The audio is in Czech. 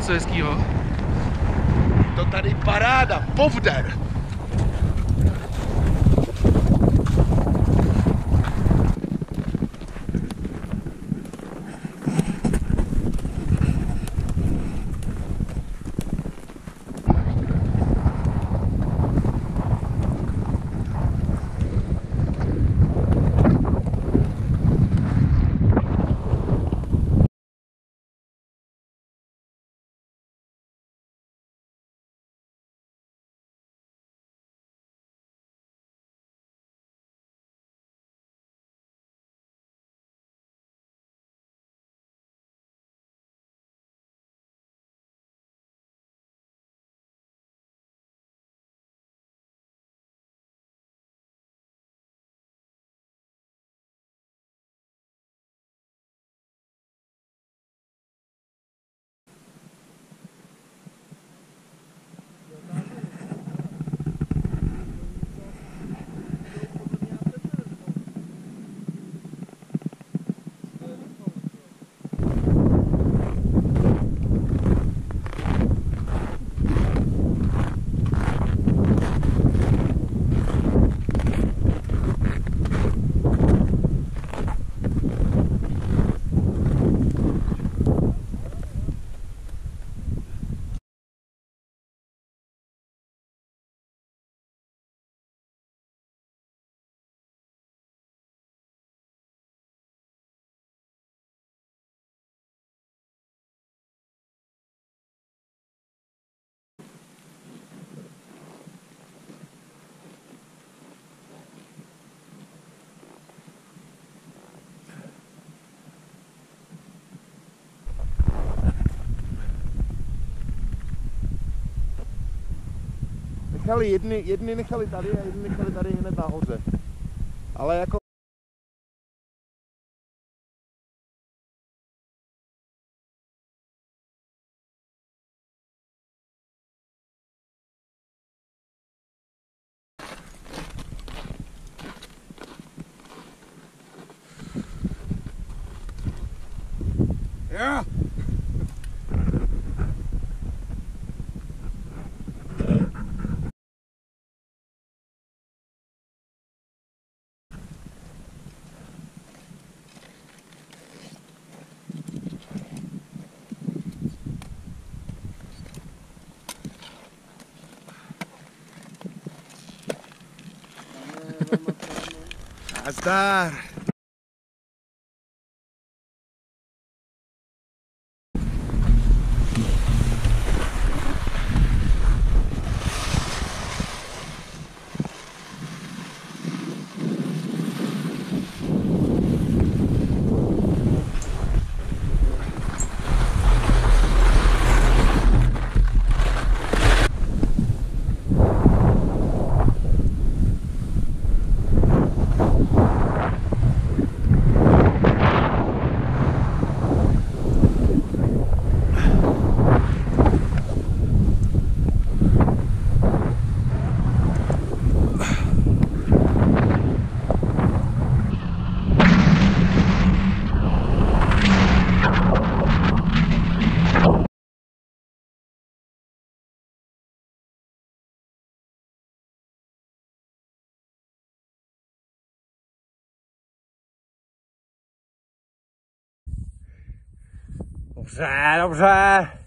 sagen, ist so, es parada, povo dera. Nechali jedny, jedny nechali tady a jedny nechali tady hned nahoře. Ale jako Аздар! 不帅了不帅。